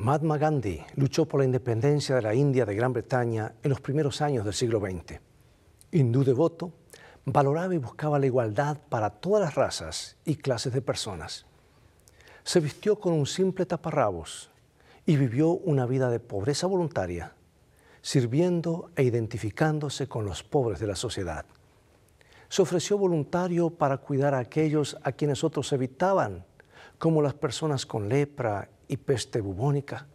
Mahatma Gandhi luchó por la independencia de la India de Gran Bretaña en los primeros años del siglo XX. Hindú devoto, valoraba y buscaba la igualdad para todas las razas y clases de personas. Se vistió con un simple taparrabos y vivió una vida de pobreza voluntaria, sirviendo e identificándose con los pobres de la sociedad. Se ofreció voluntario para cuidar a aquellos a quienes otros evitaban, como las personas con lepra y peste bubónica.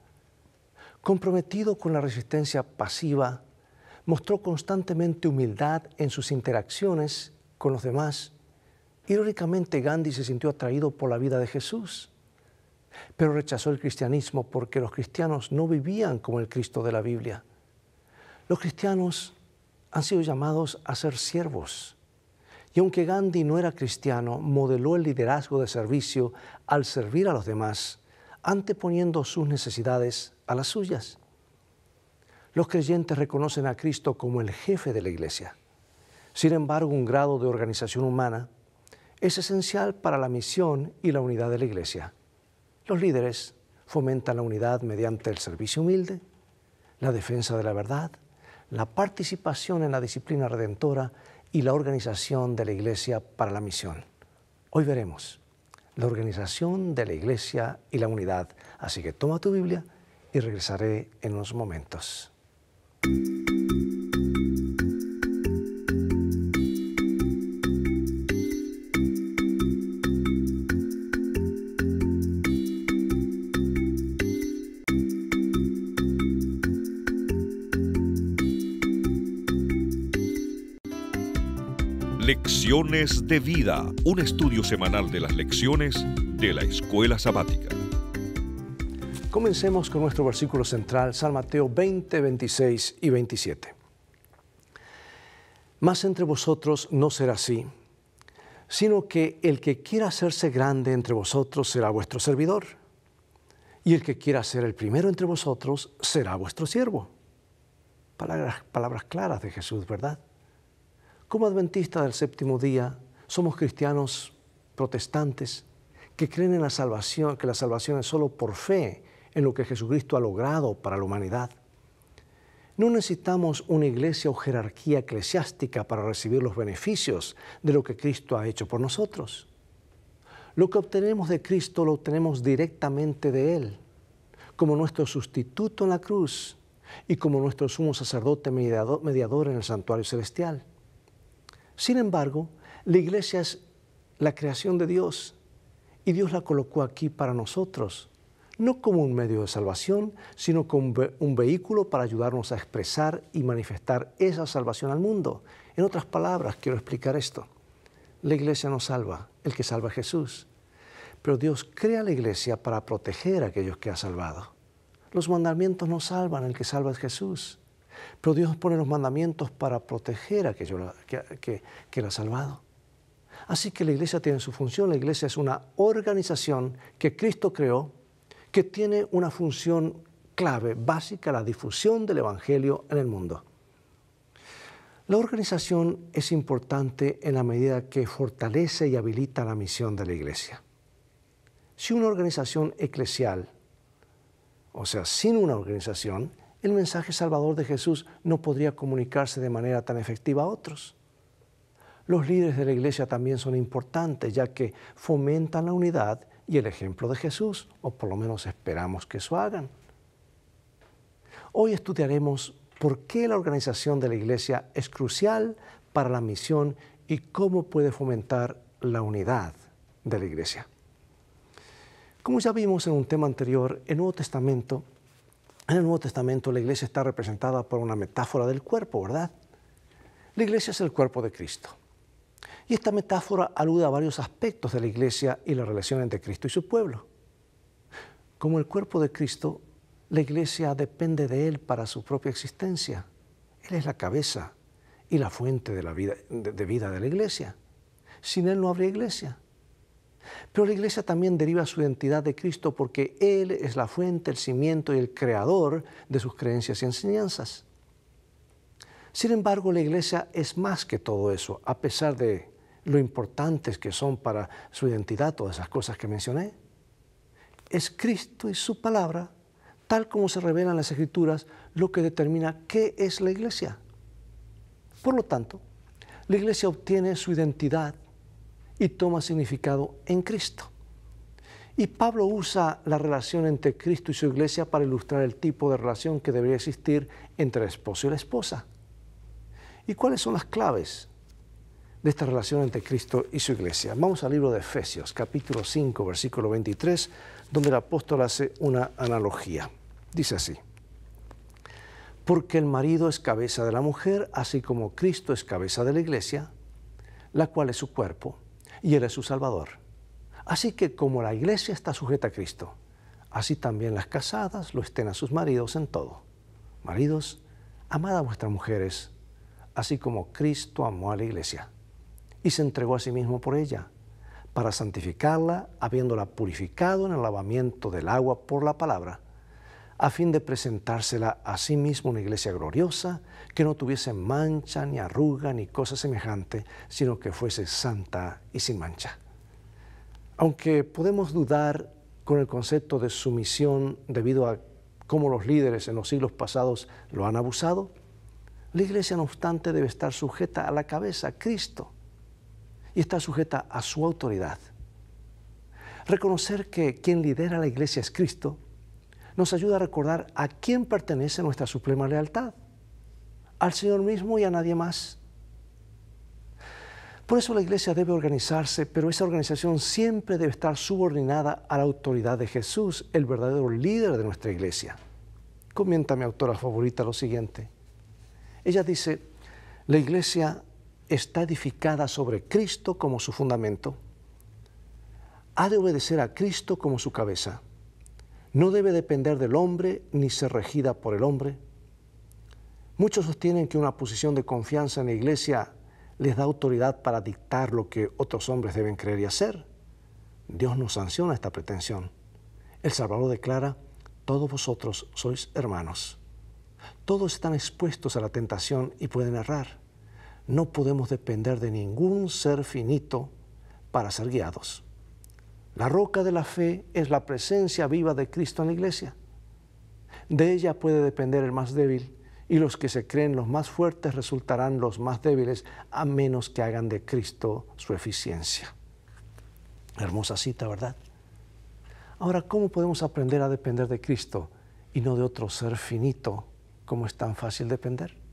Comprometido con la resistencia pasiva, mostró constantemente humildad en sus interacciones con los demás. Irónicamente, Gandhi se sintió atraído por la vida de Jesús, pero rechazó el cristianismo porque los cristianos no vivían como el Cristo de la Biblia. Los cristianos han sido llamados a ser siervos. Y aunque Gandhi no era cristiano, modeló el liderazgo de servicio al servir a los demás anteponiendo sus necesidades a las suyas. Los creyentes reconocen a Cristo como el jefe de la iglesia. Sin embargo, un grado de organización humana es esencial para la misión y la unidad de la iglesia. Los líderes fomentan la unidad mediante el servicio humilde, la defensa de la verdad, la participación en la disciplina redentora y la organización de la iglesia para la misión. Hoy veremos la organización de la iglesia y la unidad. Así que toma tu Biblia y regresaré en unos momentos. Lecciones de Vida, un estudio semanal de las lecciones de la Escuela Sabática. Comencemos con nuestro versículo central, San Mateo 20, 26 y 27. Mas entre vosotros no será así, sino que el que quiera hacerse grande entre vosotros será vuestro servidor, y el que quiera ser el primero entre vosotros será vuestro siervo. Palabras, palabras claras de Jesús, ¿verdad? Como adventistas del séptimo día, somos cristianos protestantes que creen en la salvación, que la salvación es solo por fe en lo que Jesucristo ha logrado para la humanidad. No necesitamos una iglesia o jerarquía eclesiástica para recibir los beneficios de lo que Cristo ha hecho por nosotros. Lo que obtenemos de Cristo lo obtenemos directamente de Él, como nuestro sustituto en la cruz y como nuestro sumo sacerdote mediador, en el santuario celestial. Sin embargo, la iglesia es la creación de Dios y Dios la colocó aquí para nosotros, no como un medio de salvación, sino como un vehículo para ayudarnos a expresar y manifestar esa salvación al mundo. En otras palabras, quiero explicar esto. La iglesia no salva, el que salva es Jesús. Pero Dios crea la iglesia para proteger a aquellos que ha salvado. Los mandamientos no salvan, el que salva es Jesús. Pero Dios pone los mandamientos para proteger a aquello que, que, ha salvado. Así que la iglesia tiene su función. La iglesia es una organización que Cristo creó, que tiene una función clave, básica, la difusión del Evangelio en el mundo. La organización es importante en la medida que fortalece y habilita la misión de la iglesia. Si una organización eclesial, o sea, sin una organización, el mensaje salvador de Jesús no podría comunicarse de manera tan efectiva a otros. Los líderes de la iglesia también son importantes ya que fomentan la unidad y el ejemplo de Jesús, o por lo menos esperamos que eso hagan. Hoy estudiaremos por qué la organización de la iglesia es crucial para la misión y cómo puede fomentar la unidad de la iglesia. Como ya vimos en un tema anterior, el Nuevo Testamento en el Nuevo Testamento la iglesia está representada por una metáfora del cuerpo, ¿verdad? La iglesia es el cuerpo de Cristo. Y esta metáfora alude a varios aspectos de la iglesia y la relación entre Cristo y su pueblo. Como el cuerpo de Cristo, la iglesia depende de Él para su propia existencia. Él es la cabeza y la fuente de, vida de la iglesia. Sin Él no habría iglesia. Pero la iglesia también deriva su identidad de Cristo porque Él es la fuente, el cimiento y el creador de sus creencias y enseñanzas. Sin embargo, la iglesia es más que todo eso, a pesar de lo importantes que son para su identidad todas esas cosas que mencioné. Es Cristo y su palabra tal como se revela en las Escrituras, lo que determina qué es la iglesia. Por lo tanto, la iglesia obtiene su identidad y toma significado en Cristo. Y Pablo usa la relación entre Cristo y su iglesia para ilustrar el tipo de relación que debería existir entre el esposo y la esposa. ¿Y cuáles son las claves de esta relación entre Cristo y su iglesia? Vamos al libro de Efesios, capítulo 5, versículo 23, donde el apóstol hace una analogía. Dice así, porque el marido es cabeza de la mujer, así como Cristo es cabeza de la iglesia, la cual es su cuerpo, y él es su salvador. Así que como la iglesia está sujeta a Cristo, así también las casadas lo estén a sus maridos en todo. Maridos, amad a vuestras mujeres, así como Cristo amó a la iglesia y se entregó a sí mismo por ella, para santificarla, habiéndola purificado en el lavamiento del agua por la palabra, a fin de presentársela a sí mismo una iglesia gloriosa, que no tuviese mancha, ni arruga, ni cosa semejante, sino que fuese santa y sin mancha. Aunque podemos dudar con el concepto de sumisión debido a cómo los líderes en los siglos pasados lo han abusado, la iglesia no obstante debe estar sujeta a la cabeza, Cristo, y está sujeta a su autoridad. Reconocer que quien lidera la iglesia es Cristo nos ayuda a recordar a quién pertenece nuestra suprema lealtad, al Señor mismo y a nadie más. Por eso la iglesia debe organizarse, pero esa organización siempre debe estar subordinada a la autoridad de Jesús, el verdadero líder de nuestra iglesia. Comenta mi autora favorita lo siguiente. Ella dice, la iglesia está edificada sobre Cristo como su fundamento. Ha de obedecer a Cristo como su cabeza. No debe depender del hombre ni ser regida por el hombre. Muchos sostienen que una posición de confianza en la iglesia les da autoridad para dictar lo que otros hombres deben creer y hacer. Dios no sanciona esta pretensión. El Salvador declara, todos vosotros sois hermanos. Todos están expuestos a la tentación y pueden errar. No podemos depender de ningún ser finito para ser guiados. La roca de la fe es la presencia viva de Cristo en la iglesia. De ella puede depender el más débil y los que se creen los más fuertes resultarán los más débiles a menos que hagan de Cristo su eficiencia. Hermosa cita, ¿verdad? Ahora, ¿cómo podemos aprender a depender de Cristo y no de otro ser finito como es tan fácil depender?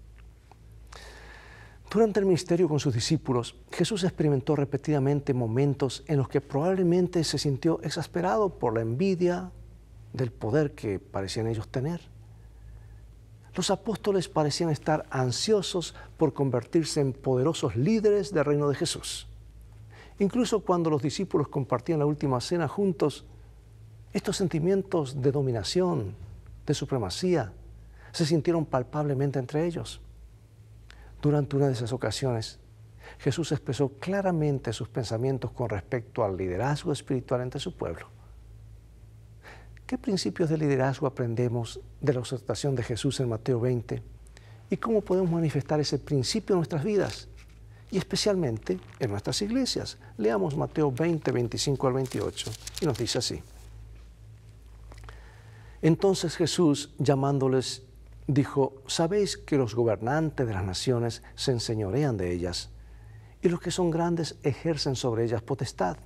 Durante el ministerio con sus discípulos, Jesús experimentó repetidamente momentos en los que probablemente se sintió exasperado por la envidia del poder que parecían ellos tener los apóstoles parecían estar ansiosos por convertirse en poderosos líderes del reino de Jesús. Incluso cuando los discípulos compartían la última cena juntos, estos sentimientos de dominación, de supremacía, se sintieron palpablemente entre ellos. Durante una de esas ocasiones, Jesús expresó claramente sus pensamientos con respecto al liderazgo espiritual entre su pueblo. ¿Qué principios de liderazgo aprendemos de la exhortación de Jesús en Mateo 20? ¿Y cómo podemos manifestar ese principio en nuestras vidas? Y especialmente en nuestras iglesias. Leamos Mateo 20, 25 al 28 y nos dice así. Entonces Jesús, llamándoles, dijo, sabéis que los gobernantes de las naciones se enseñorean de ellas, y los que son grandes ejercen sobre ellas potestad.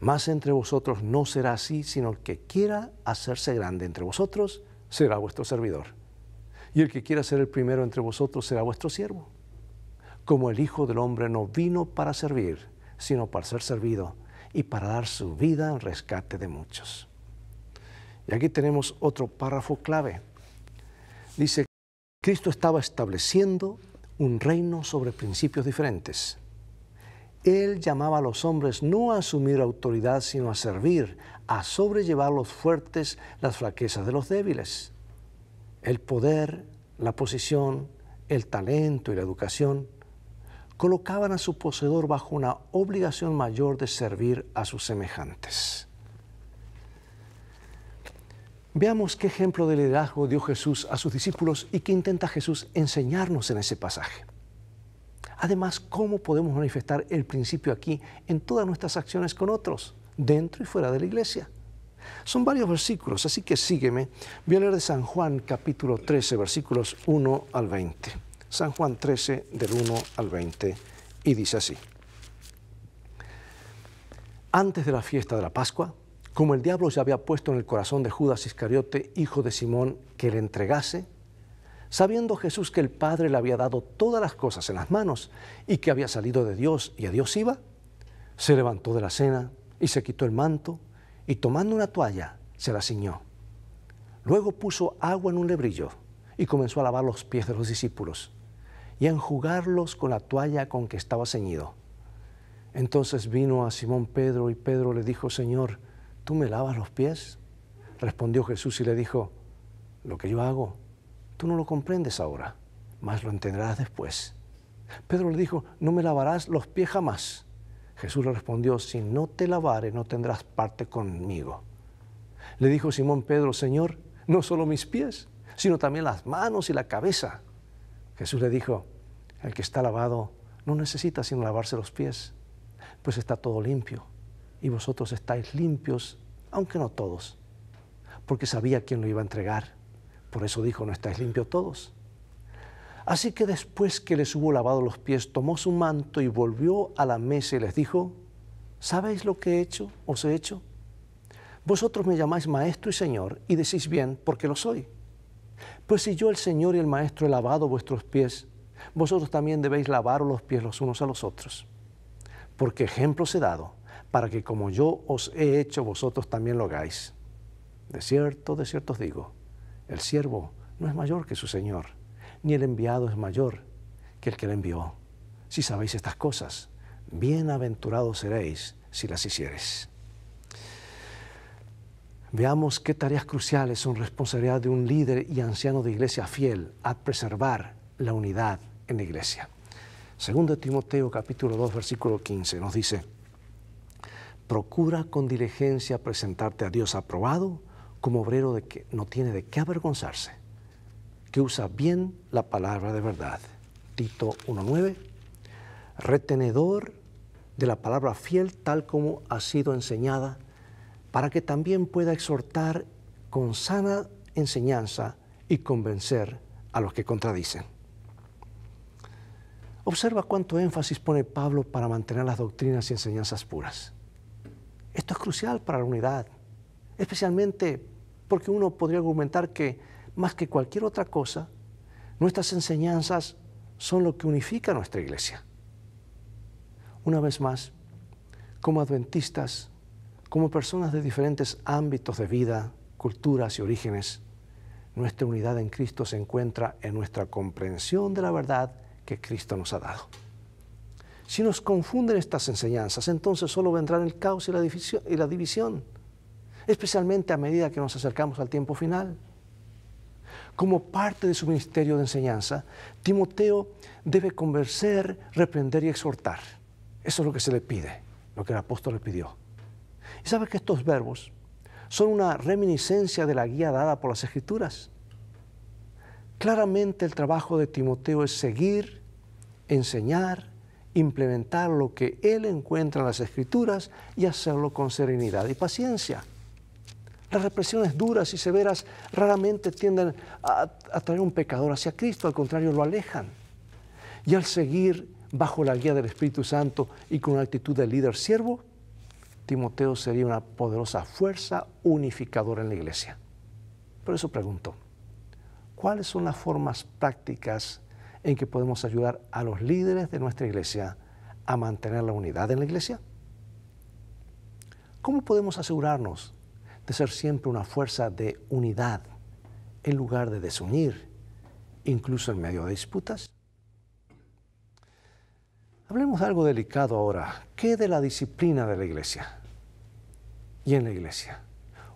Mas entre vosotros no será así, sino el que quiera hacerse grande entre vosotros será vuestro servidor. Y el que quiera ser el primero entre vosotros será vuestro siervo. Como el Hijo del Hombre no vino para servir, sino para ser servido y para dar su vida en rescate de muchos. Y aquí tenemos otro párrafo clave. Dice, Cristo estaba estableciendo un reino sobre principios diferentes él llamaba a los hombres no a asumir autoridad, sino a servir, a sobrellevar los fuertes las flaquezas de los débiles. El poder, la posición, el talento y la educación colocaban a su poseedor bajo una obligación mayor de servir a sus semejantes. Veamos qué ejemplo de liderazgo dio Jesús a sus discípulos y qué intenta Jesús enseñarnos en ese pasaje. Además, ¿cómo podemos manifestar el principio aquí en todas nuestras acciones con otros, dentro y fuera de la iglesia? Son varios versículos, así que sígueme. Voy a leer de San Juan capítulo 13, versículos 1 al 20. San Juan 13, del 1 al 20, y dice así. Antes de la fiesta de la Pascua, como el diablo ya había puesto en el corazón de Judas Iscariote, hijo de Simón, que le entregase, sabiendo Jesús que el Padre le había dado todas las cosas en las manos y que había salido de Dios y a Dios iba, se levantó de la cena y se quitó el manto y tomando una toalla se la ciñó. Luego puso agua en un lebrillo y comenzó a lavar los pies de los discípulos y a enjugarlos con la toalla con que estaba ceñido. Entonces vino a Simón Pedro y Pedro le dijo, Señor, ¿tú me lavas los pies? Respondió Jesús y le dijo, lo que yo hago, tú no lo comprendes ahora, mas lo entenderás después. Pedro le dijo, no me lavarás los pies jamás. Jesús le respondió, si no te lavares no tendrás parte conmigo. Le dijo Simón Pedro, Señor, no solo mis pies, sino también las manos y la cabeza. Jesús le dijo, el que está lavado no necesita sino lavarse los pies, pues está todo limpio, y vosotros estáis limpios, aunque no todos, porque sabía quién lo iba a entregar. Por eso dijo, no estáis limpios todos. Así que después que les hubo lavado los pies, tomó su manto y volvió a la mesa y les dijo, ¿sabéis lo que he hecho, os he hecho? Vosotros me llamáis maestro y señor y decís bien porque lo soy. Pues si yo el Señor y el Maestro he lavado vuestros pies, vosotros también debéis lavar los pies los unos a los otros. Porque ejemplos he dado, para que como yo os he hecho, vosotros también lo hagáis. De cierto, de cierto os digo, el siervo no es mayor que su Señor ni el enviado es mayor que el que le envió. Si sabéis estas cosas, bienaventurados seréis si las hicieres. Veamos qué tareas cruciales son responsabilidad de un líder y anciano de iglesia fiel a preservar la unidad en la iglesia. Segundo Timoteo capítulo 2 versículo 15 nos dice, procura con diligencia presentarte a Dios aprobado como obrero de que no tiene de qué avergonzarse que usa bien la palabra de verdad. Tito 1.9, retenedor de la palabra fiel tal como ha sido enseñada, para que también pueda exhortar con sana enseñanza y convencer a los que contradicen. Observa cuánto énfasis pone Pablo para mantener las doctrinas y enseñanzas puras. Esto es crucial para la unidad, especialmente porque uno podría argumentar que más que cualquier otra cosa, nuestras enseñanzas son lo que unifica nuestra iglesia. Una vez más, como adventistas, como personas de diferentes ámbitos de vida, culturas y orígenes, nuestra unidad en Cristo se encuentra en nuestra comprensión de la verdad que Cristo nos ha dado. Si nos confunden estas enseñanzas, entonces solo vendrán el caos y la división, y la división especialmente a medida que nos acercamos al tiempo final. Como parte de su ministerio de enseñanza, Timoteo debe convencer, reprender y exhortar. Eso es lo que se le pide, lo que el apóstol le pidió. Y sabe que estos verbos son una reminiscencia de la guía dada por las Escrituras. Claramente el trabajo de Timoteo es seguir, enseñar, implementar lo que él encuentra en las Escrituras y hacerlo con serenidad y paciencia. Las represiones duras y severas raramente tienden a, traer un pecador hacia Cristo, al contrario lo alejan. Y al seguir bajo la guía del Espíritu Santo y con una actitud de líder siervo, Timoteo sería una poderosa fuerza unificadora en la iglesia. Por eso pregunto, ¿cuáles son las formas prácticas en que podemos ayudar a los líderes de nuestra iglesia a mantener la unidad en la iglesia? ¿Cómo podemos asegurarnos de ser siempre una fuerza de unidad en lugar de desunir, incluso en medio de disputas? Hablemos de algo delicado ahora. ¿Qué de la disciplina de la iglesia? Y en la iglesia.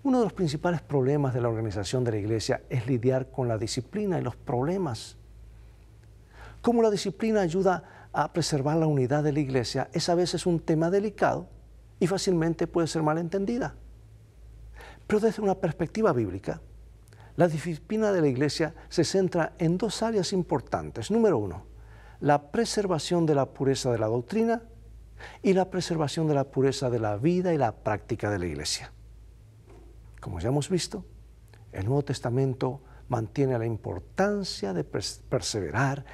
Uno de los principales problemas de la organización de la iglesia es lidiar con la disciplina y los problemas. Cómo la disciplina ayuda a preservar la unidad de la iglesia es a veces un tema delicado y fácilmente puede ser malentendida. Pero desde una perspectiva bíblica, la disciplina de la iglesia se centra en dos áreas importantes. Número uno, la preservación de la pureza de la doctrina y la preservación de la pureza de la vida y la práctica de la iglesia. Como ya hemos visto, el Nuevo Testamento mantiene la importancia de perseverar,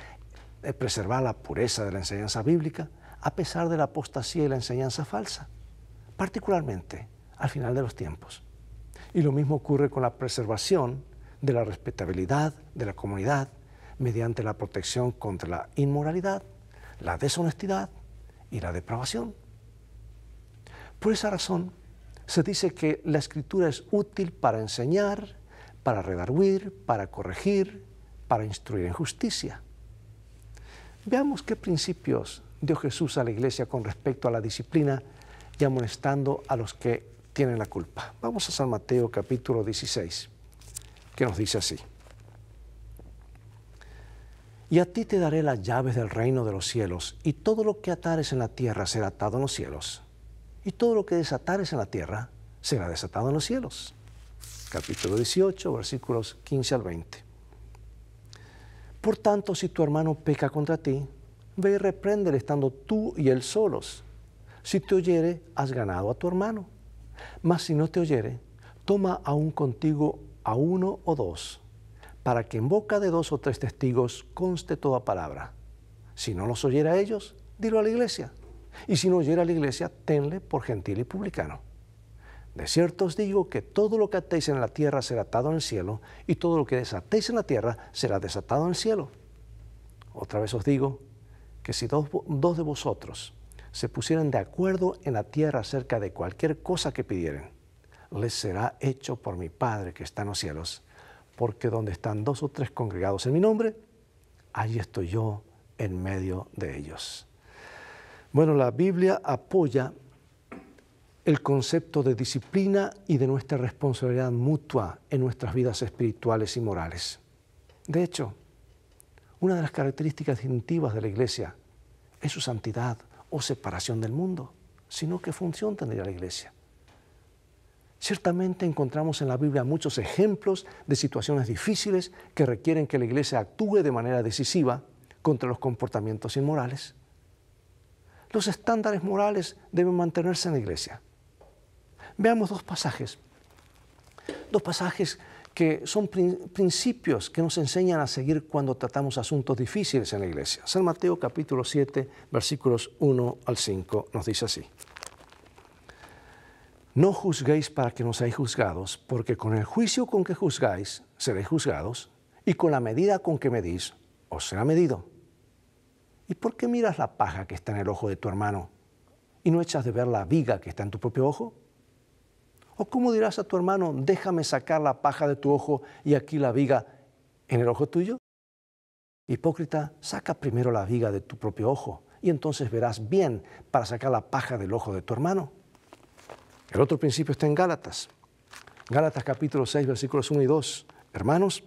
preservar la pureza de la enseñanza bíblica, a pesar de la apostasía y la enseñanza falsa, particularmente al final de los tiempos. Y lo mismo ocurre con la preservación de la respetabilidad de la comunidad mediante la protección contra la inmoralidad, la deshonestidad y la depravación. Por esa razón, se dice que la escritura es útil para enseñar, para redarguir, para corregir, para instruir en justicia. Veamos qué principios dio Jesús a la iglesia con respecto a la disciplina y amonestando a los que tienen la culpa. Vamos a San Mateo capítulo 16, que nos dice así. Y a ti te daré las llaves del reino de los cielos, y todo lo que atares en la tierra será atado en los cielos, y todo lo que desatares en la tierra será desatado en los cielos capítulo 18, versículos 15 al 20. Por tanto, si tu hermano peca contra ti, ve y repréndele estando tú y él solos. Si te oyere, has ganado a tu hermano. Mas si no te oyere, toma aún contigo a uno o dos, para que en boca de dos o tres testigos conste toda palabra. Si no los oyera a ellos, dilo a la iglesia. Y si no oyera a la iglesia, tenle por gentil y publicano. De cierto os digo que todo lo que atéis en la tierra será atado en el cielo, y todo lo que desatéis en la tierra será desatado en el cielo. Otra vez os digo que si dos, dos de vosotros se pusieran de acuerdo en la tierra acerca de cualquier cosa que pidieren, les será hecho por mi Padre que está en los cielos, porque donde están dos o tres congregados en mi nombre, allí estoy yo en medio de ellos. Bueno, la Biblia apoya el concepto de disciplina y de nuestra responsabilidad mutua en nuestras vidas espirituales y morales. De hecho, una de las características distintivas de la Iglesia es su santidad o separación del mundo, sino qué función tendría la Iglesia. Ciertamente encontramos en la Biblia muchos ejemplos de situaciones difíciles que requieren que la Iglesia actúe de manera decisiva contra los comportamientos inmorales. Los estándares morales deben mantenerse en la Iglesia. Veamos dos pasajes. Dos pasajes que son principios que nos enseñan a seguir cuando tratamos asuntos difíciles en la iglesia. San Mateo capítulo 7, versículos 1 al 5 nos dice así. No juzguéis para que no seáis juzgados, porque con el juicio con que juzgáis seréis juzgados, y con la medida con que medís os será medido. ¿Y por qué miras la paja que está en el ojo de tu hermano y no echas de ver la viga que está en tu propio ojo? ¿O cómo dirás a tu hermano, déjame sacar la paja de tu ojo y aquí la viga en el ojo tuyo? Hipócrita, saca primero la viga de tu propio ojo y entonces verás bien para sacar la paja del ojo de tu hermano. El otro principio está en Gálatas. Gálatas capítulo 6, versículos 1 y 2. Hermanos,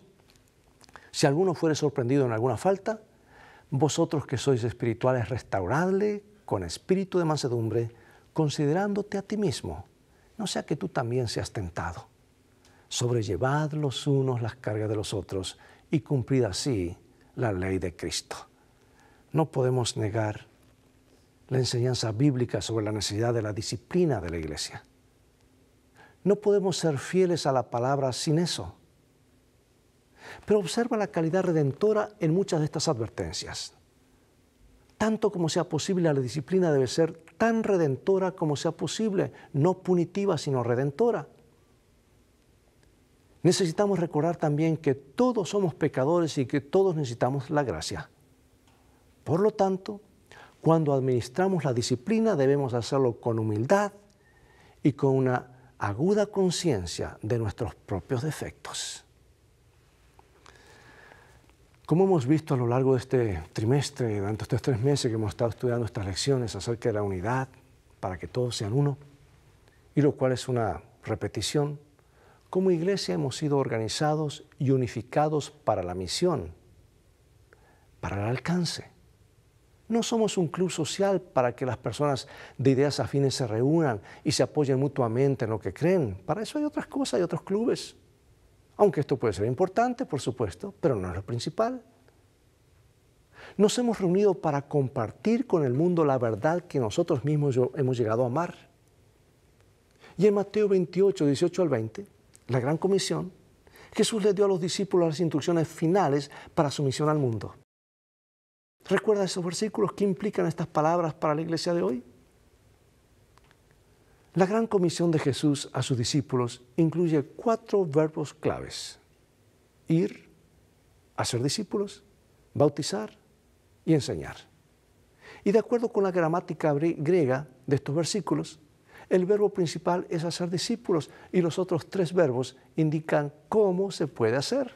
si alguno fuere sorprendido en alguna falta, vosotros que sois espirituales, restauradle con espíritu de mansedumbre, considerándote a ti mismo no sea que tú también seas tentado. Sobrellevad los unos las cargas de los otros y cumplid así la ley de Cristo. No podemos negar la enseñanza bíblica sobre la necesidad de la disciplina de la iglesia. No podemos ser fieles a la palabra sin eso. Pero observa la calidad redentora en muchas de estas advertencias. Tanto como sea posible, la disciplina debe ser tan redentora como sea posible, no punitiva, sino redentora. Necesitamos recordar también que todos somos pecadores y que todos necesitamos la gracia. Por lo tanto, cuando administramos la disciplina debemos hacerlo con humildad y con una aguda conciencia de nuestros propios defectos. Como hemos visto a lo largo de este trimestre, durante estos tres meses que hemos estado estudiando estas lecciones acerca de la unidad, para que todos sean uno, y lo cual es una repetición, como iglesia hemos sido organizados y unificados para la misión, para el alcance. No somos un club social para que las personas de ideas afines se reúnan y se apoyen mutuamente en lo que creen. Para eso hay otras cosas, hay otros clubes. Aunque esto puede ser importante, por supuesto, pero no es lo principal. Nos hemos reunido para compartir con el mundo la verdad que nosotros mismos hemos llegado a amar. Y en Mateo 28, 18 al 20, la gran comisión, Jesús le dio a los discípulos las instrucciones finales para su misión al mundo. ¿Recuerda esos versículos? ¿Qué implican estas palabras para la iglesia de hoy? La gran comisión de Jesús a sus discípulos incluye cuatro verbos claves. Ir, hacer discípulos, bautizar y enseñar. Y de acuerdo con la gramática griega de estos versículos, el verbo principal es hacer discípulos y los otros tres verbos indican cómo se puede hacer.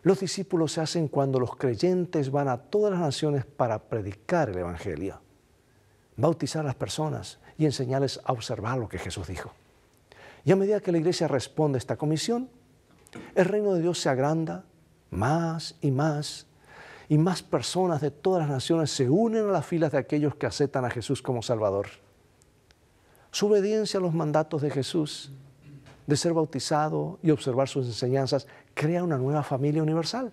Los discípulos se hacen cuando los creyentes van a todas las naciones para predicar el Evangelio, bautizar a las personas y enseñarles a observar lo que Jesús dijo. Y a medida que la iglesia responde a esta comisión, el reino de Dios se agranda más y más y más personas de todas las naciones se unen a las filas de aquellos que aceptan a Jesús como Salvador. Su obediencia a los mandatos de Jesús, de ser bautizado y observar sus enseñanzas, crea una nueva familia universal.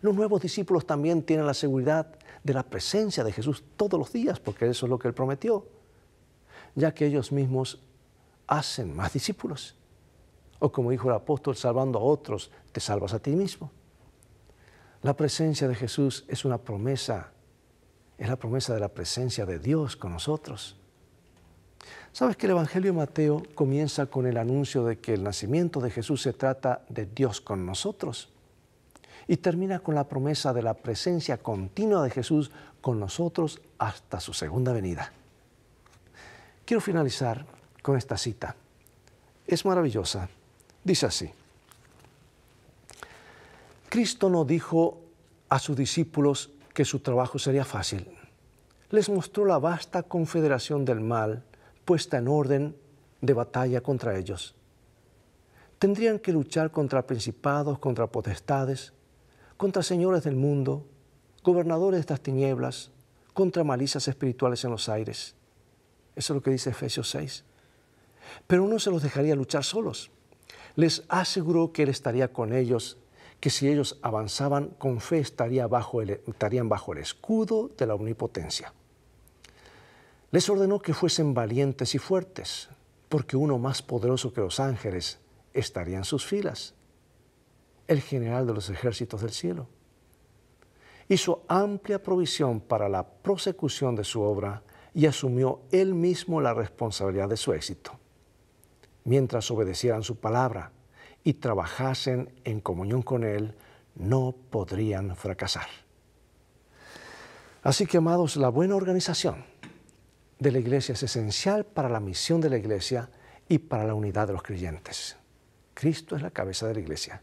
Los nuevos discípulos también tienen la seguridad de la presencia de Jesús todos los días, porque eso es lo que Él prometió, ya que ellos mismos hacen más discípulos. O como dijo el apóstol, salvando a otros, te salvas a ti mismo. La presencia de Jesús es una promesa, es la promesa de la presencia de Dios con nosotros. Sabes que el Evangelio de Mateo comienza con el anuncio de que el nacimiento de Jesús se trata de Dios con nosotros y termina con la promesa de la presencia continua de Jesús con nosotros hasta su segunda venida. Quiero finalizar con esta cita. Es maravillosa. Dice así. Cristo no dijo a sus discípulos que su trabajo sería fácil. Les mostró la vasta confederación del mal puesta en orden de batalla contra ellos. Tendrían que luchar contra principados, contra potestades, contra señores del mundo, gobernadores de estas tinieblas, contra malicias espirituales en los aires. Eso es lo que dice Efesios 6. Pero no se los dejaría luchar solos. Les aseguró que Él estaría con ellos, que si ellos avanzaban con fe estaría bajo estarían bajo el escudo de la omnipotencia. Les ordenó que fuesen valientes y fuertes, porque uno más poderoso que los ángeles estaría en sus filas, el general de los ejércitos del cielo. Hizo amplia provisión para la prosecución de su obra y asumió él mismo la responsabilidad de su éxito. Mientras obedecieran su palabra y trabajasen en comunión con Él, no podrían fracasar. Así que, amados, la buena organización de la iglesia es esencial para la misión de la iglesia y para la unidad de los creyentes. Cristo es la cabeza de la iglesia.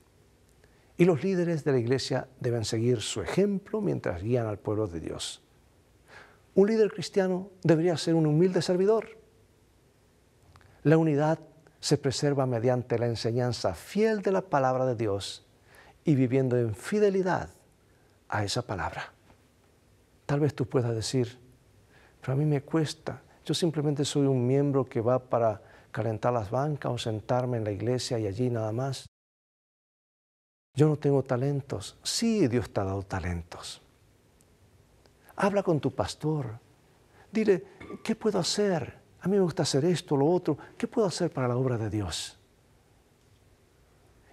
Y los líderes de la iglesia deben seguir su ejemplo mientras guían al pueblo de Dios. Un líder cristiano debería ser un humilde servidor. La unidad se preserva mediante la enseñanza fiel de la palabra de Dios y viviendo en fidelidad a esa palabra. Tal vez tú puedas decir, pero a mí me cuesta. Yo simplemente soy un miembro que va para calentar las bancas o sentarme en la iglesia y allí nada más. Yo no tengo talentos. Sí, Dios te ha dado talentos. Habla con tu pastor. Dile, ¿qué puedo hacer? A mí me gusta hacer esto, lo otro. ¿Qué puedo hacer para la obra de Dios?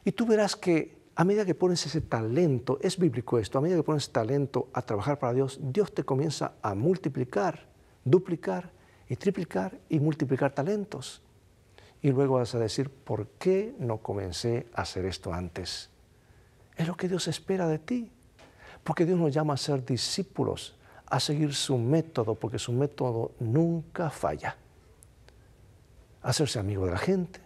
Y tú verás que a medida que pones ese talento, es bíblico esto, a medida que pones talento a trabajar para Dios, Dios te comienza a multiplicar duplicar y triplicar y multiplicar talentos. Y luego vas a decir, ¿por qué no comencé a hacer esto antes? Es lo que Dios espera de ti. Porque Dios nos llama a ser discípulos, a seguir su método, porque su método nunca falla. Hacerse amigo de la gente,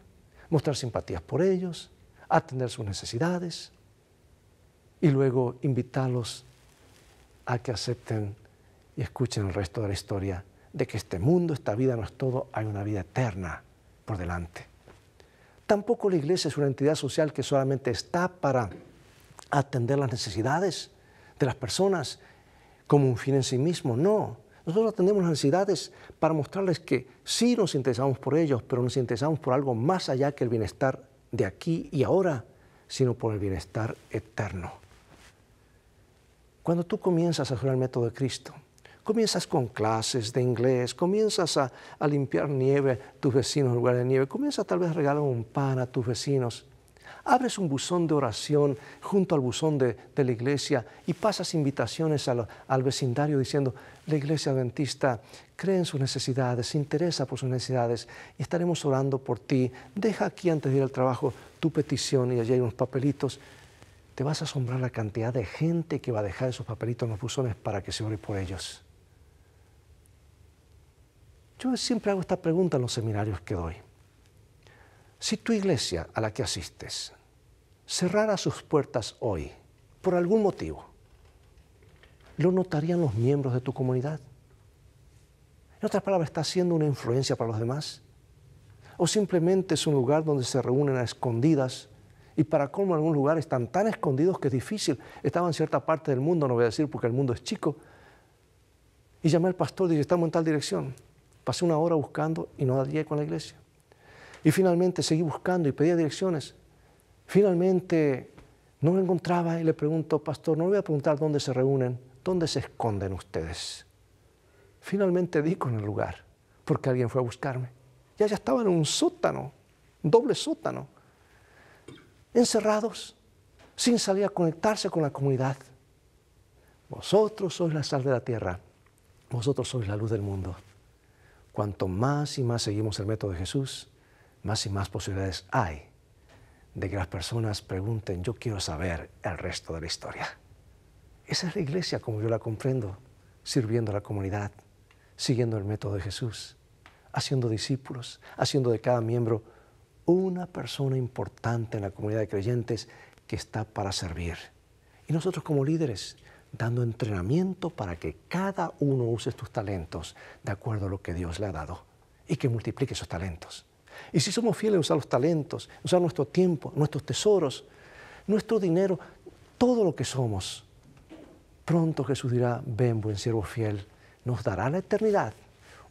mostrar simpatías por ellos, atender sus necesidades y luego invitarlos a que acepten y escuchen el resto de la historia de que este mundo, esta vida no es todo, hay una vida eterna por delante. Tampoco la iglesia es una entidad social que solamente está para atender las necesidades de las personas como un fin en sí mismo, no. Nosotros atendemos las necesidades para mostrarles que sí nos interesamos por ellos, pero nos interesamos por algo más allá que el bienestar de aquí y ahora, sino por el bienestar eterno. Cuando tú comienzas a hacer el método de Cristo, Comienzas con clases de inglés, comienzas a, limpiar nieve tus vecinos en lugar de nieve, comienzas tal vez a regalar un pan a tus vecinos. Abres un buzón de oración junto al buzón de, la iglesia y pasas invitaciones al, al, vecindario diciendo, la iglesia adventista cree en sus necesidades, se interesa por sus necesidades y estaremos orando por ti. Deja aquí antes de ir al trabajo tu petición y allí hay unos papelitos. Te vas a asombrar la cantidad de gente que va a dejar esos papelitos en los buzones para que se ore por ellos. Yo siempre hago esta pregunta en los seminarios que doy. Si tu iglesia a la que asistes cerrara sus puertas hoy, por algún motivo, ¿lo notarían los miembros de tu comunidad? En otras palabras, ¿está haciendo una influencia para los demás? ¿O simplemente es un lugar donde se reúnen a escondidas y para cómo en algún lugar están tan escondidos que es difícil? Estaba en cierta parte del mundo, no voy a decir porque el mundo es chico, y llamé al pastor y dije, estamos en tal dirección. Pasé una hora buscando y no llegué con la iglesia. Y finalmente seguí buscando y pedía direcciones. Finalmente no lo encontraba y le pregunto, pastor, no le voy a preguntar dónde se reúnen, dónde se esconden ustedes. Finalmente di con el lugar, porque alguien fue a buscarme. Ya ya estaban en un sótano, doble sótano, encerrados, sin salir a conectarse con la comunidad. Vosotros sois la sal de la tierra, vosotros sois la luz del mundo. Cuanto más y más seguimos el método de Jesús, más y más posibilidades hay de que las personas pregunten, yo quiero saber el resto de la historia. Esa es la iglesia como yo la comprendo, sirviendo a la comunidad, siguiendo el método de Jesús, haciendo discípulos, haciendo de cada miembro una persona importante en la comunidad de creyentes que está para servir. Y nosotros como líderes dando entrenamiento para que cada uno use tus talentos de acuerdo a lo que Dios le ha dado y que multiplique esos talentos. Y si somos fieles a usar los talentos, usar nuestro tiempo, nuestros tesoros, nuestro dinero, todo lo que somos, pronto Jesús dirá, ven buen siervo fiel, nos dará la eternidad,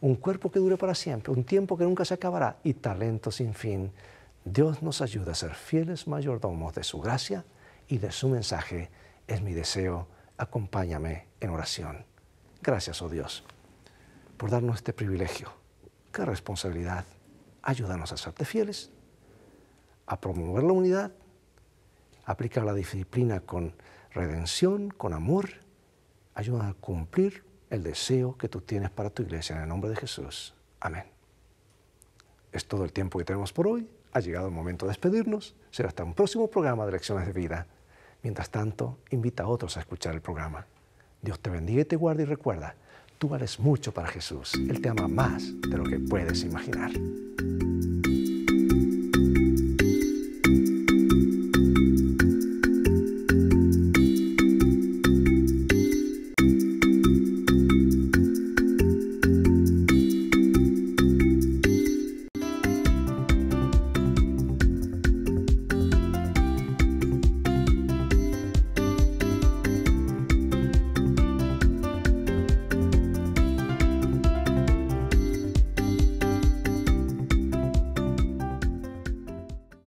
un cuerpo que dure para siempre, un tiempo que nunca se acabará y talento sin fin. Dios nos ayuda a ser fieles mayordomos de su gracia y de su mensaje. Es mi deseo acompáñame en oración. Gracias, oh Dios, por darnos este privilegio. Qué responsabilidad. Ayúdanos a serte fieles, a promover la unidad, a aplicar la disciplina con redención, con amor. Ayúdanos a cumplir el deseo que tú tienes para tu iglesia en el nombre de Jesús. Amén. Es todo el tiempo que tenemos por hoy. Ha llegado el momento de despedirnos. Será hasta un próximo programa de Lecciones de Vida. Mientras tanto, invita a otros a escuchar el programa. Dios te bendiga y te guarde y recuerda, tú vales mucho para Jesús. Él te ama más de lo que puedes imaginar.